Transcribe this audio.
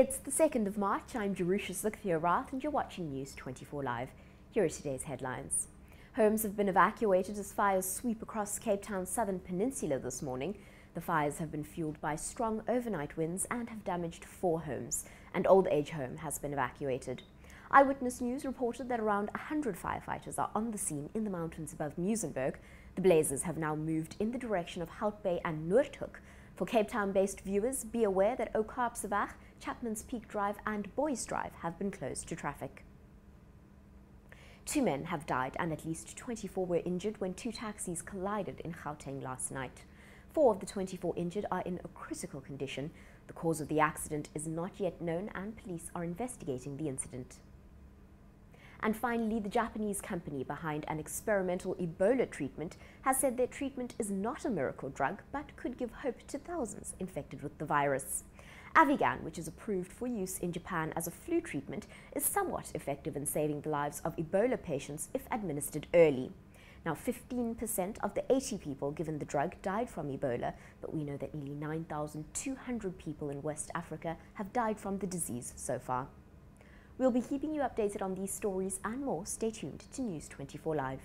It's the 2nd of March. I'm Jerusha Sukthia and you're watching News 24 Live. Here are today's headlines. Homes have been evacuated as fires sweep across Cape Town's southern peninsula this morning. The fires have been fueled by strong overnight winds and have damaged four homes. An old age home has been evacuated. Eyewitness News reported that around 100 firefighters are on the scene in the mountains above Muizenberg. The blazes have now moved in the direction of Hout Bay and Noordhoek. For Cape Town-based viewers, be aware that Ou Kaapseweg, Chapman's Peak Drive and Boyes Drive have been closed to traffic. Two men have died and at least 24 were injured when two taxis collided in Gauteng last night. Four of the 24 injured are in a critical condition. The cause of the accident is not yet known and police are investigating the incident. And finally, the Japanese company behind an experimental Ebola treatment has said their treatment is not a miracle drug, but could give hope to thousands infected with the virus. Avigan, which is approved for use in Japan as a flu treatment, is somewhat effective in saving the lives of Ebola patients if administered early. Now, 15% of the 80 people given the drug died from Ebola, but we know that nearly 9,200 people in West Africa have died from the disease so far. We'll be keeping you updated on these stories and more. Stay tuned to News 24 Live.